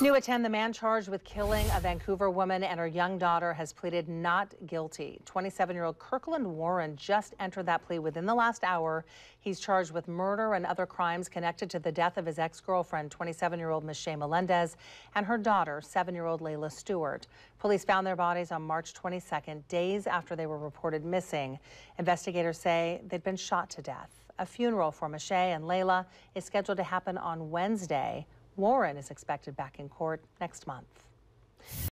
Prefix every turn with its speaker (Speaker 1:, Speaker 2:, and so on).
Speaker 1: New at 10, the man charged with killing a Vancouver woman and her young daughter has pleaded not guilty. 27-year-old Kirkland Warren just entered that plea within the last hour. He's charged with murder and other crimes connected to the death of his ex-girlfriend, 27-year-old Michelle Melendez, and her daughter, 7-year-old Layla Stewart. Police found their bodies on March 22nd, days after they were reported missing. Investigators say they'd been shot to death. A funeral for Michelle and Layla is scheduled to happen on Wednesday. Warren is expected back in court next month.